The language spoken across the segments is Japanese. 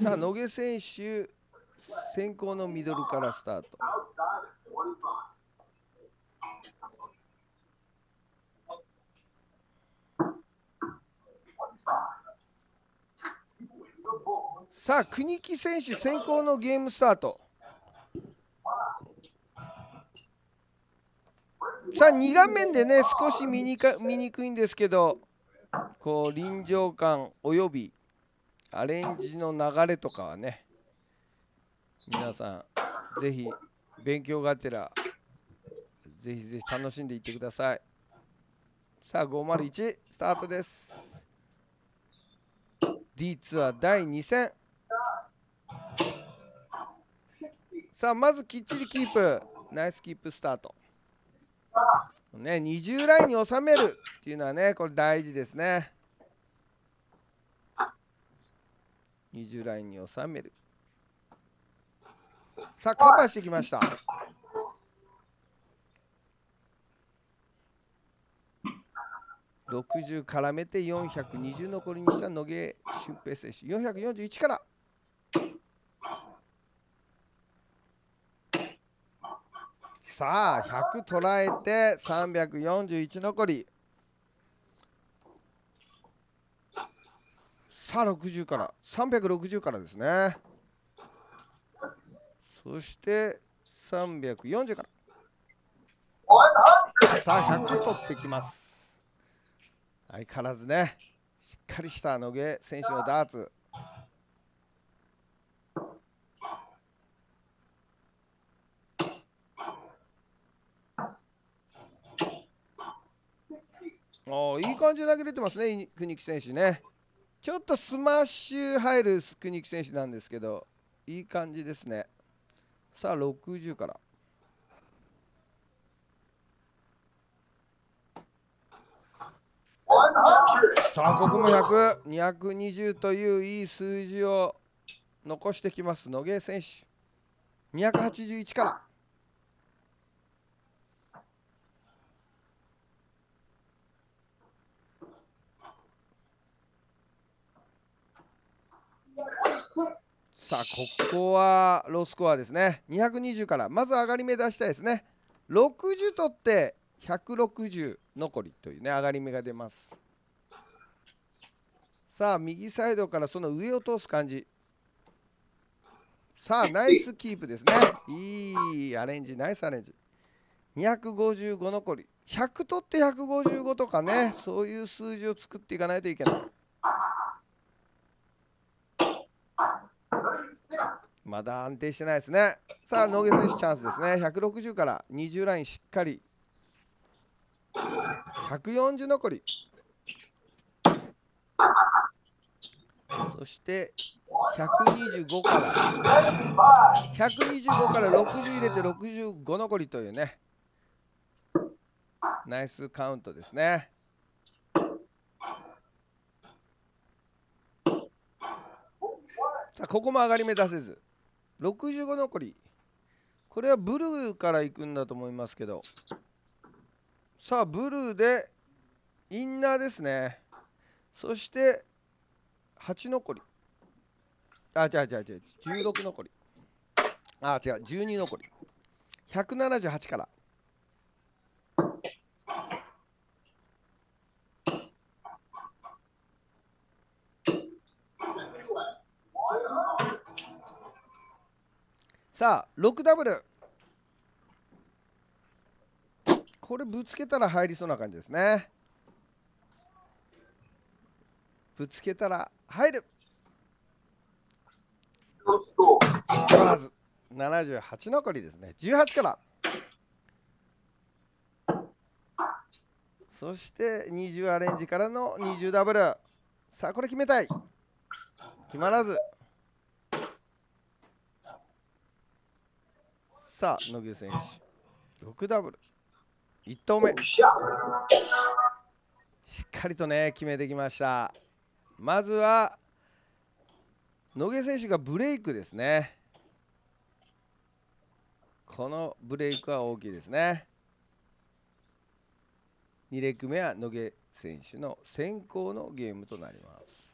さあ野毛選手先行のミドルからスタート。さあ国木選手先行のゲームスタート。さあ2画面でね少し見にか見にくいんですけどこう臨場感およびアレンジの流れとかはね皆さんぜひ勉強がてらぜひぜひ楽しんでいってください。さあ501スタートです。D ツアー第2戦。さあまずきっちりキープ。ナイスキープスタート。ね20ラインに収めるっていうのはねこれ大事ですね。20ラインに収める。さあカバーしてきました。60絡めて420残りにした野毛俊平選手。441から。さあ100捉えて341残り。さあ60から360からですね。そして340から。さあ100取ってきます。相変わらずねしっかりした野毛選手のダーツ。おいい感じで投げれてますね国木選手ね。ちょっとスマッシュ入る国木選手なんですけどいい感じですね。さあ60から。さあここも100220といういい数字を残してきます。野毛選手。281から。さあここはロースコアですね。220からまず上がり目出したいですね。60取って160残りというね上がり目が出ます。さあ右サイドからその上を通す感じ。さあナイスキープですね。いいアレンジナイスアレンジ。255残り。100取って155とかねそういう数字を作っていかないといけないまだ安定してないですね。さあ野毛選手チャンスですね。160から20ラインしっかり。140残り。そして125から。125から60入れて65残りというね。ナイスカウントですね。さあここも上がり目出せず。65残り。これはブルーから行くんだと思いますけど。さあブルーでインナーですね。そして8残り。あ違う違う違う。16残り。あ違う。12残り。178から。さあ6ダブル。これぶつけたら入りそうな感じですね。ぶつけたら入る。まず78残りですね。18から。そして20アレンジからの20ダブル。さあこれ決めたい。決まらずさあ野毛選手。6ダブル。1投目。しっかりとね決めてきました。まずは野毛選手がブレイクですね。このブレイクは大きいですね。2レッグ目は野毛選手の先行のゲームとなります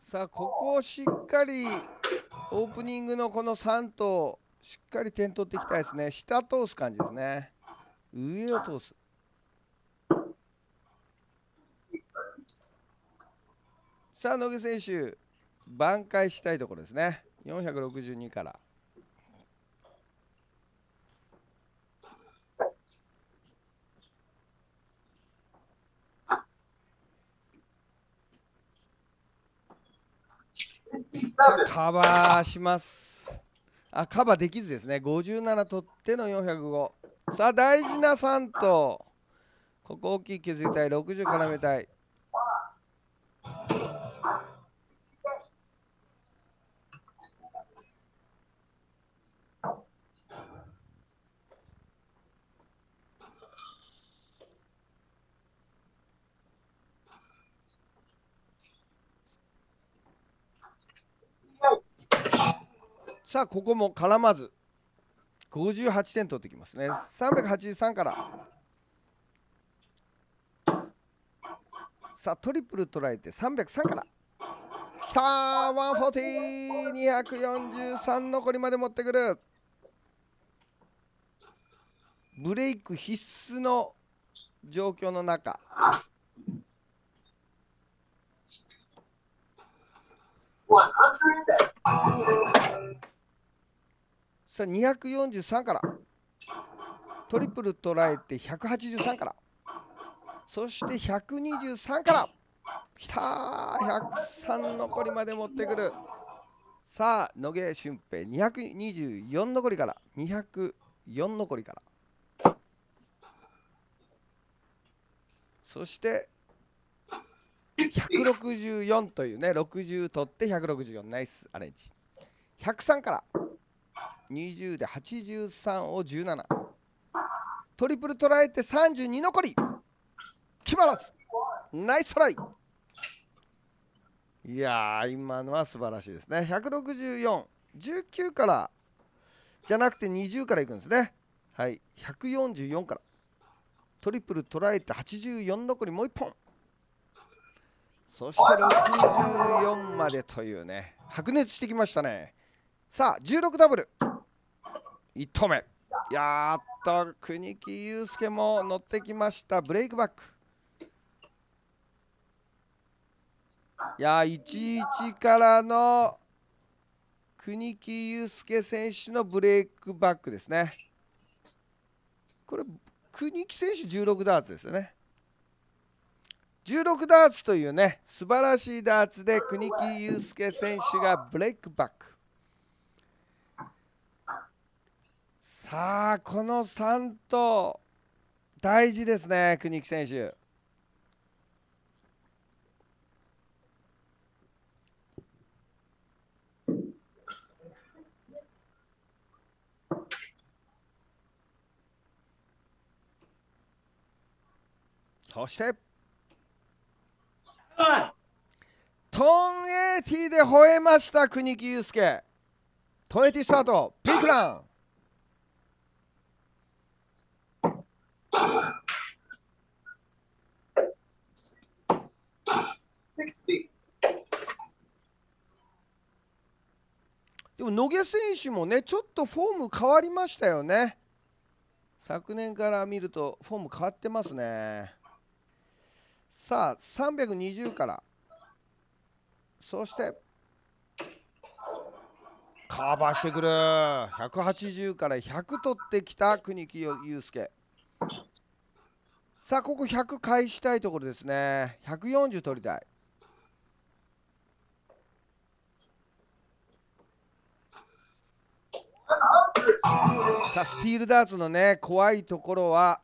さあここをしっかりオープニングのこの3頭しっかり点取っていきたいですね。下通す感じですね。上を通す。さあ野毛選手挽回したいところですね。462から。カバーします。あカバーできずですね。57取っての405さあ大事な3とここ大きい削りたい60絡めたい。さあここも絡まず。58点取ってきますね。383から。さあトリプル捉えて303から。きたー 140!243 残りまで持ってくる。ブレイク必須の状況の中。さあ243から。トリプル捉えて183から。そして123から。きたー103残りまで持ってくる。さあ野毛俊平224残りから。204残りから。そして164というね60取って164ナイスアレンジ。103から。20で83を17トリプル捉えて32残り。決まらず。ナイストライ。いや今のは素晴らしいですね。16419からじゃなくて20からいくんですね。はい。144から。トリプル捉えて84残り。もう1本。そして64までというね。白熱してきましたね。さあ16ダブル。1投目やっと国木祐介も乗ってきました。ブレイクバック。いや11からの国木祐介選手のブレイクバックですね。これ国木選手16ダーツですよね。16ダーツというね素晴らしいダーツで国木祐介選手がブレイクバック。さあこの3頭大事ですね国木選手。そしてトンエイティで吠えました国木祐介。トンエイティスタートピークラン。でも野毛選手もねちょっとフォーム変わりましたよね。昨年から見るとフォーム変わってますね。さあ320から。そしてカバーしてくる。180から100取ってきた国木祐介。さあここ100返したいところですね。140取りたい。さあスティールダーツのね怖いところは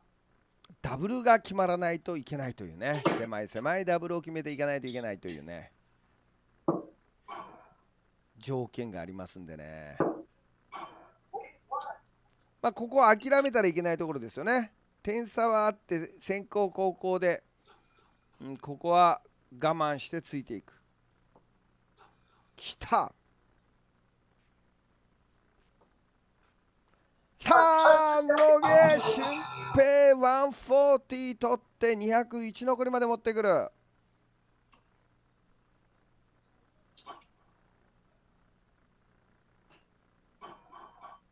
ダブルが決まらないといけないというね狭い狭いダブルを決めていかないといけないというね条件がありますんでね。まあ、ここは諦めたらいけないところですよね。点差はあって先行後攻で、うん、ここは我慢してついていく。きたさあ野毛俊平140取って201残りまで持ってくる。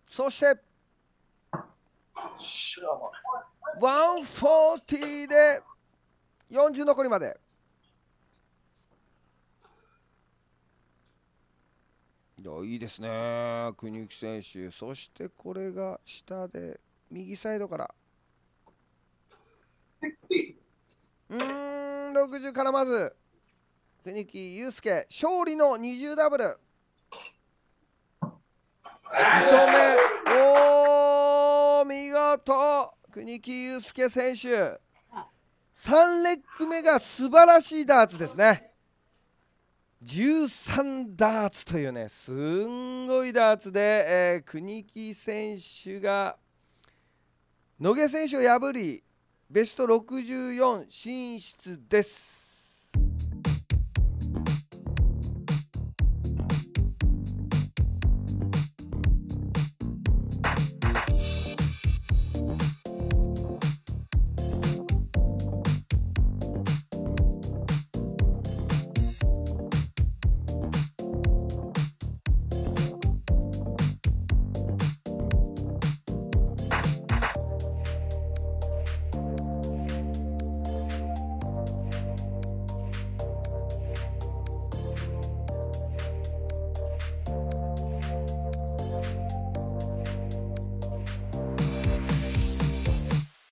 そして140で40残りまでやいいですね。国行選手。そしてこれが下で右サイドから。うん60からまず。国木祐介勝利の20ダブル。1目おー見事。国木祐介選手。3レッグ目が素晴らしいダーツですね13ダーツというねすんごいダーツで、えー、国木選手が野毛選手を破りベスト64進出です。